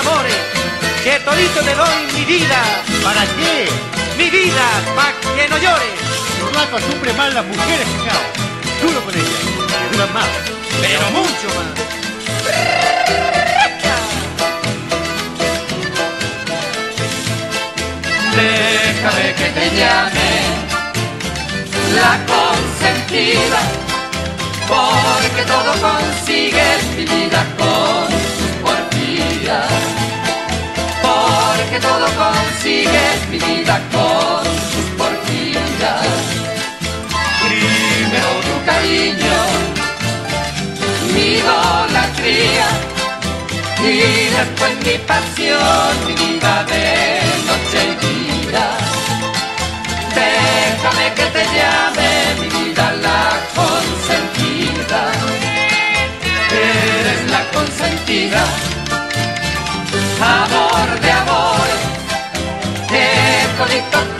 amores, que todito te doy mi vida. ¿Para qué? Mi vida, pa' que no llores. No acostumbre mal las mujeres, Chao. Duro con ellas, que duran más. Pero mucho más. Déjame que te llame la consentida, porque todo consigues mi vida con consigues mi vida con tus porfías. Primero tu cariño, mi idolatría, y después mi pasión, mi vida de noche y día. Déjame que te llame mi vida la consentida. Eres la consentida, amor todito